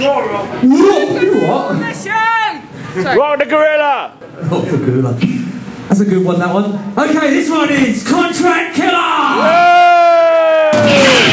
What? Rock the gorilla! Not the gorilla. That's a good one, that one. Okay, this one is Contract Killer! And,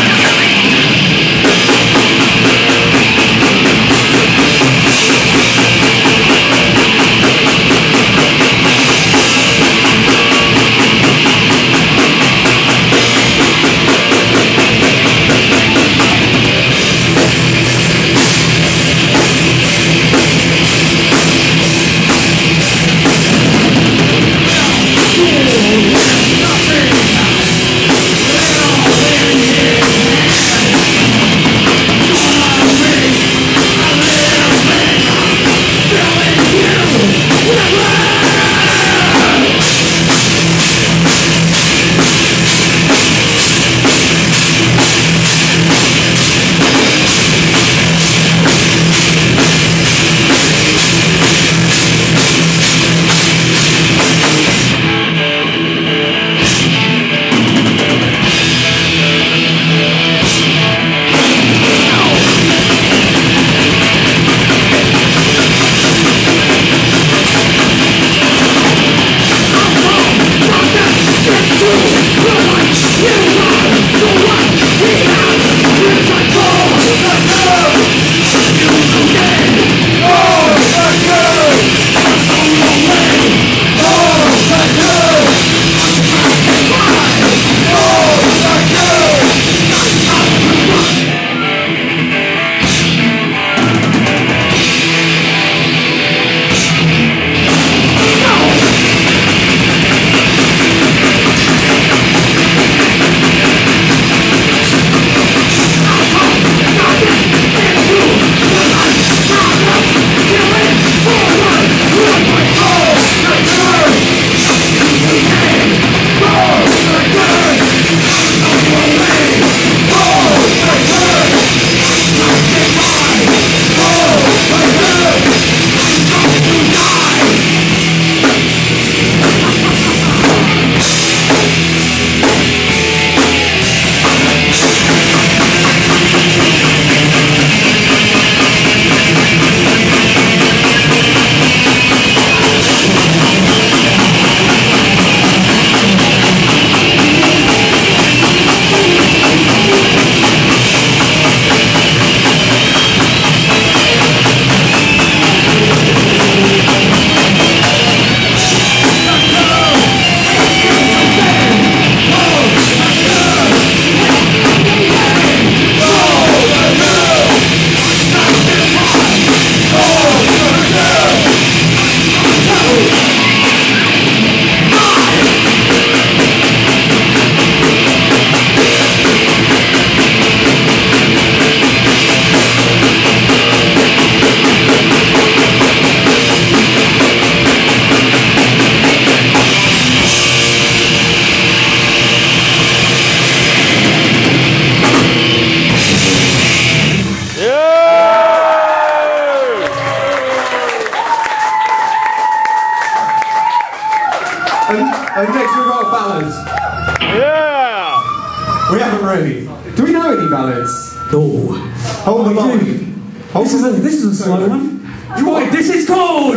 is a, this is a slow one. Right, this is called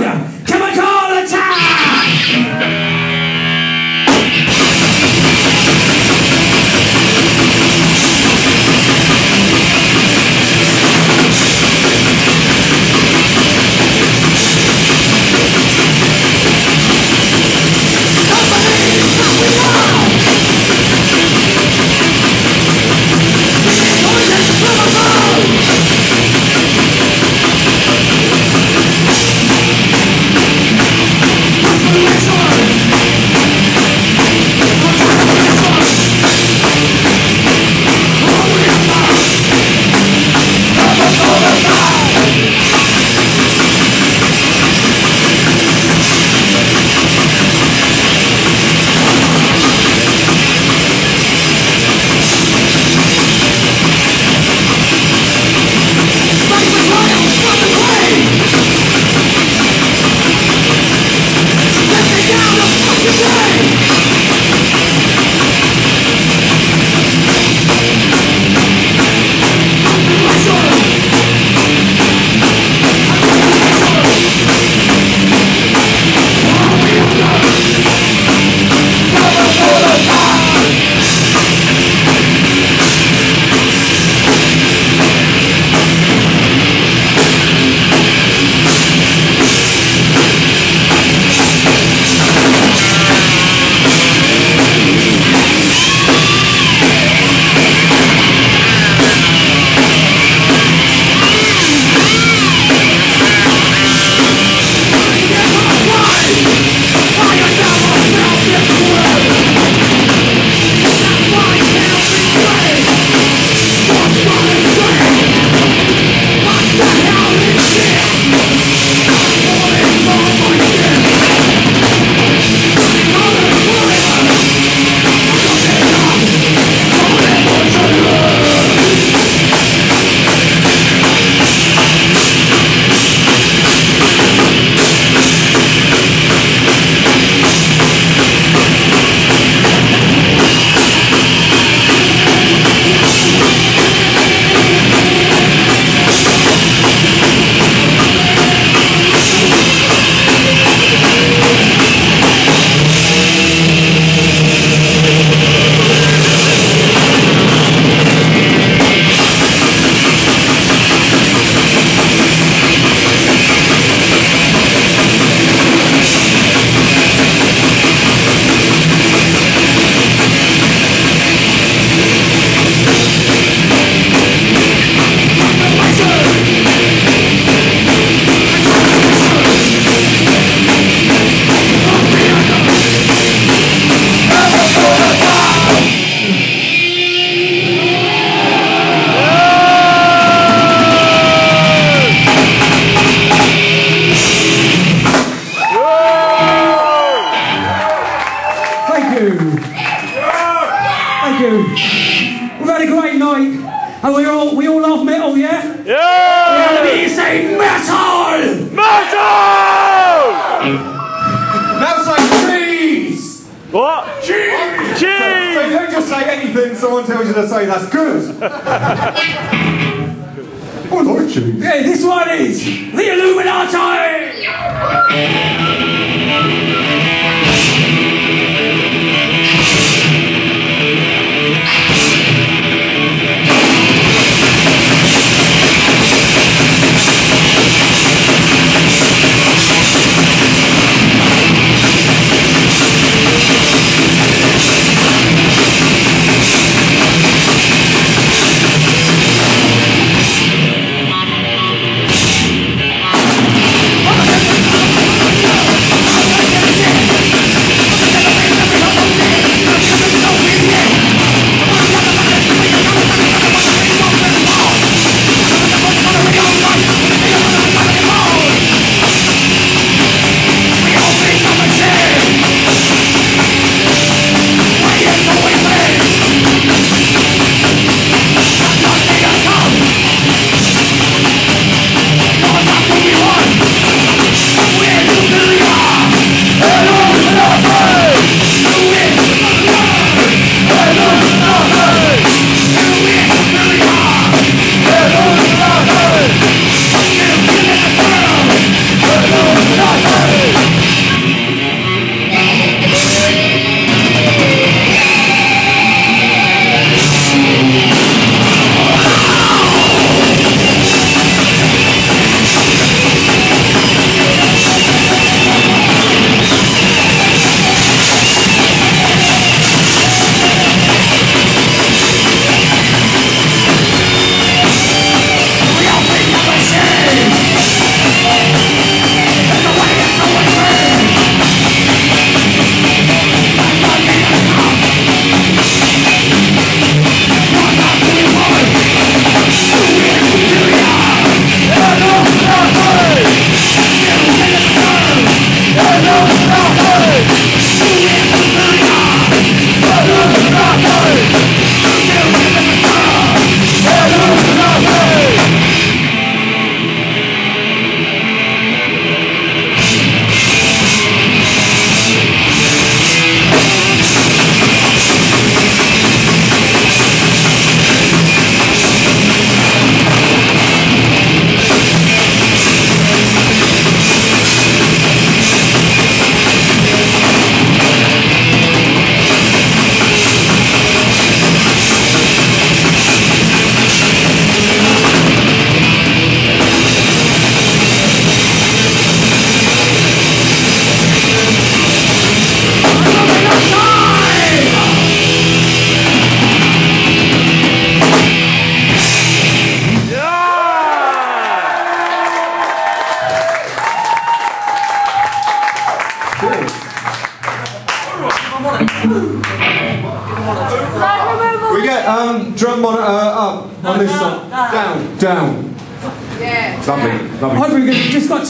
What? So Cheese! you don't just say anything someone tells you to say that's good. I like cheese. Okay, this one is the Illuminati!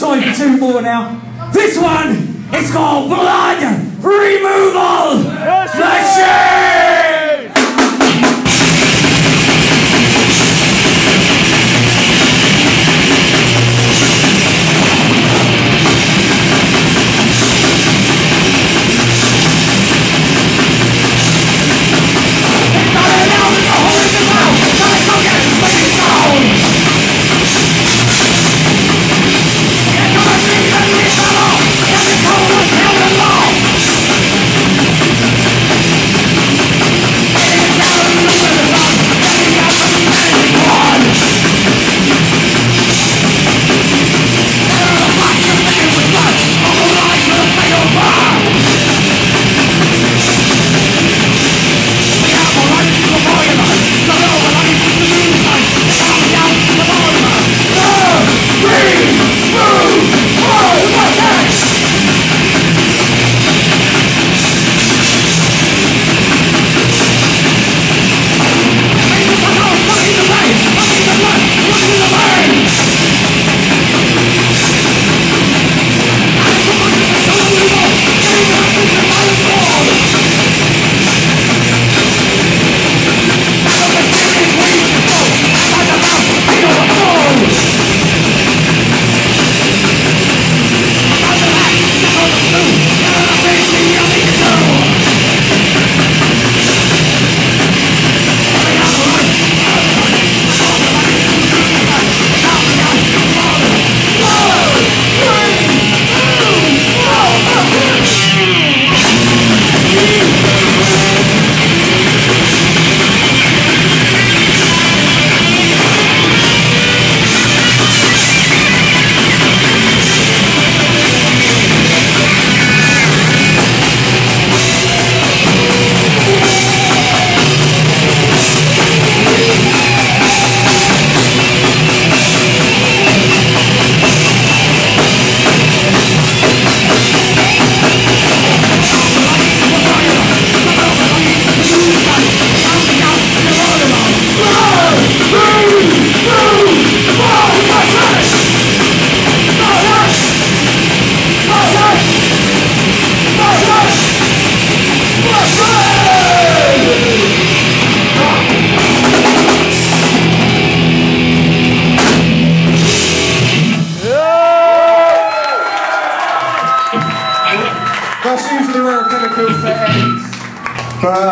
Time for two more now. This one is called Blood Removal Machine!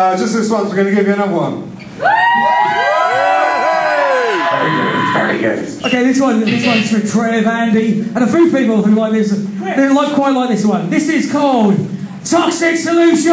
Uh, just this once, we're going to give you another one. Very good. Okay, this one, this one's for Trev, Andy, and a few people who like this. They like quite like this one. This is called Toxic Solution.